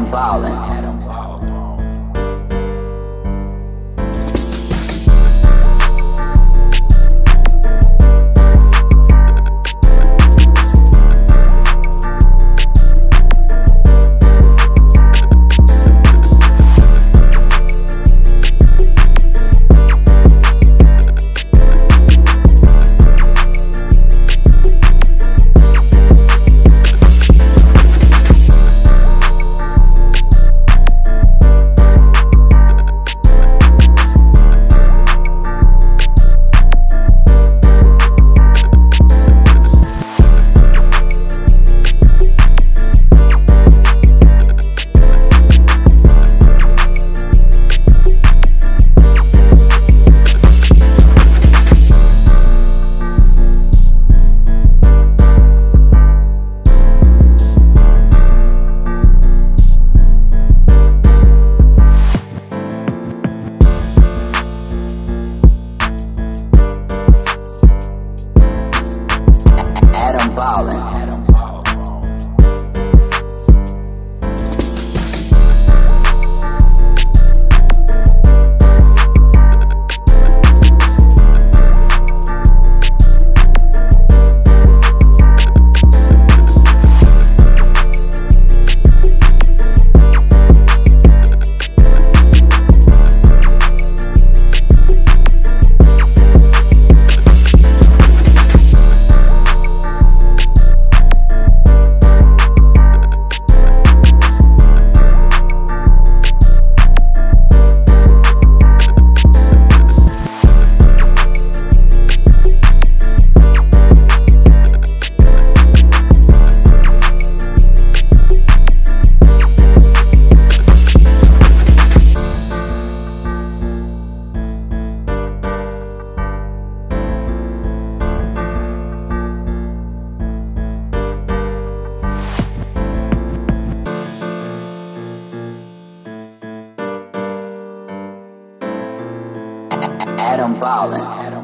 Adam Ballin. Ballin'. Adam Ballin.